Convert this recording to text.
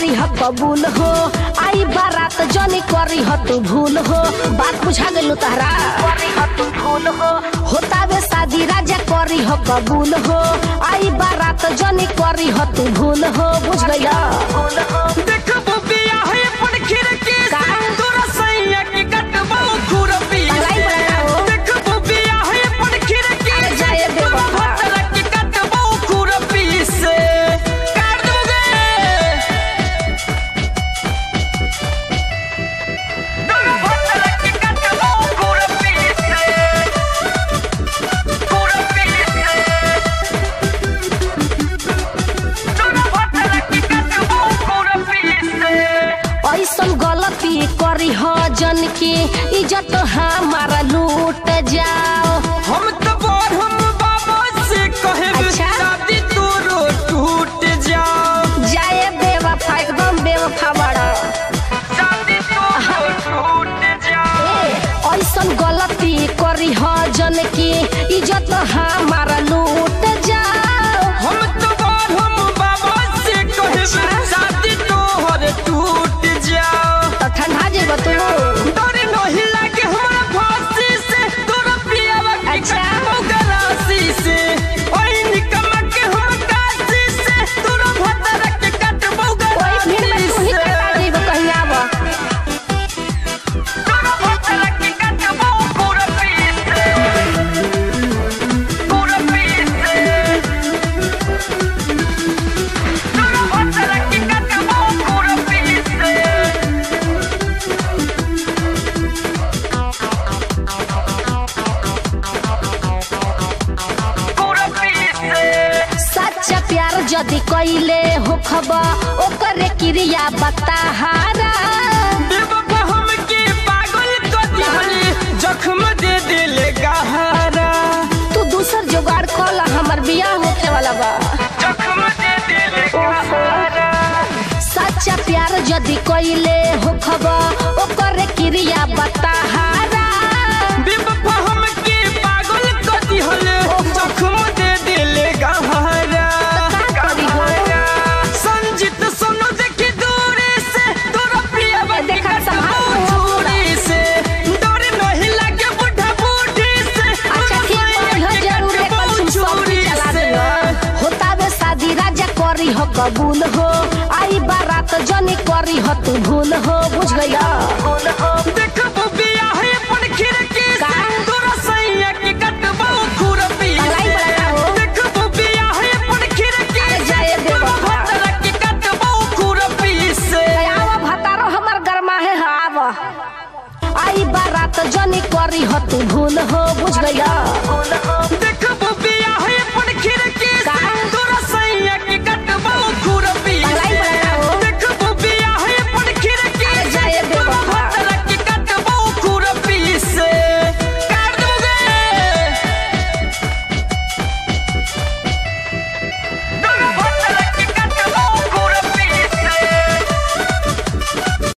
करी ह कबूल हो। आई बारात जनी करी ह तू भूल हो। बात बुझा गइल तहरा। करी ह तू भूल हो। होता वे शादी, राजा करी ह कबूल हो। आई बारात जनी करी ह तू भूल के इज़्ज़त हमारा लूट जाओ। हम तो बोर हम बाबा से कहे अच्छा? शादी तोरो टूट जाओ। जाए बेवफा एकदम बेवफा बड़ा। शादी तोरो टूट जाओ। ए, ऐसन गलती करी ह जन के इज़्ज़त हमारा जदी कइले हो खबा ओकरे क्रिया बताहारा। बेवफा हमके पागल कर दिहली जख्म दे दिले गहरा। तू दूसर जुगाड़ कल हमर बियाह होखे वाला बा। जख्म दे दिले गहरा। सच्चा प्यार जदी कइले हो खबा ओकरे क्रिया बताहारा। बेवफा कबूल हो? आई बारात जनी करी हत भूल हो बुझ गया।